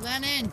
Lenin